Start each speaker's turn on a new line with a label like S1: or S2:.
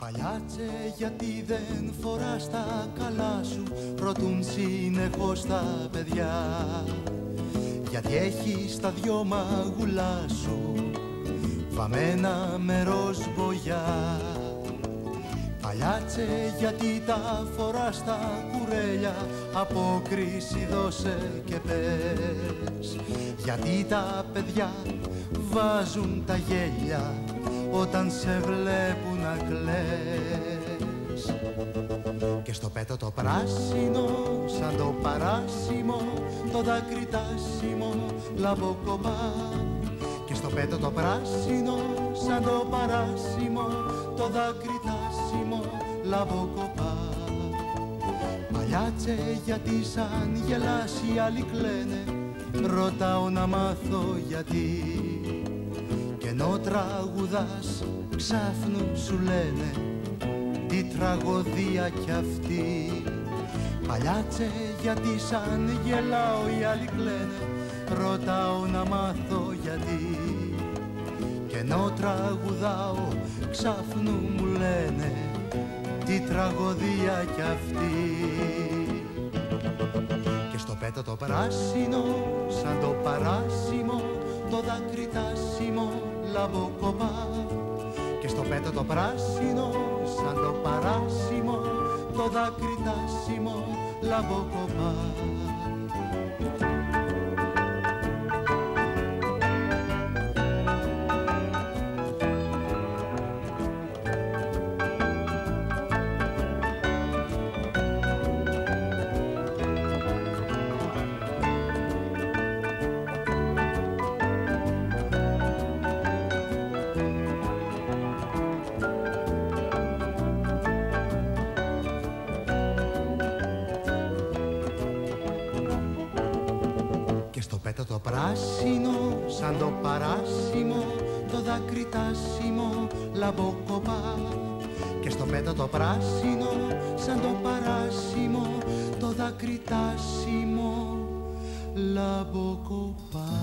S1: Παλιάτσε γιατί δεν φοράς τα καλά σου Ρωτούν συνεχώς τα παιδιά. Γιατί έχεις τα δυο μαγουλά σου Βαμμένα με ροζ Παλιάτσε γιατί τα φοράς τα κουρέλια Από κρίση δώσε και πες. Γιατί τα παιδιά βάζουν τα γέλια όταν σε βλέπουν να στο πέτο το πράσινο σαν το παράσιμο το δάκρυ τάσιμο λαμποκοπά Και στο πέτο το πράσινο σαν το παράσιμο το δάκρυ τάσιμο λαμποκοπά Παλιάτσε γιατί σαν γελάσει οι άλλοι κλαίνε Ρωτάω να μάθω γιατί. Ενώ τραγουδάς ξάφνου σου λένε Τι τραγωδία κι αυτή. Παλιάτσε γιατί σαν γελάω οι άλλοι κλαίνε Ρωτάω να μάθω γιατί. Και ενώ τραγουδάω ξάφνου μου λένε Τι τραγωδία κι αυτή Και στο πέτο το πράσινο σαν το παράσιμο το δάκρυ τάσιμο λαμποκοπά. Και στο πέτο το πράσινο σαν το παράσιμο το δάκρυ τάσιμο λαμποκοπά λαμποκοπά. Και στο πέτο το πράσινο σαν το παράσιμο το δακρυτάσιμο λαμποκοπά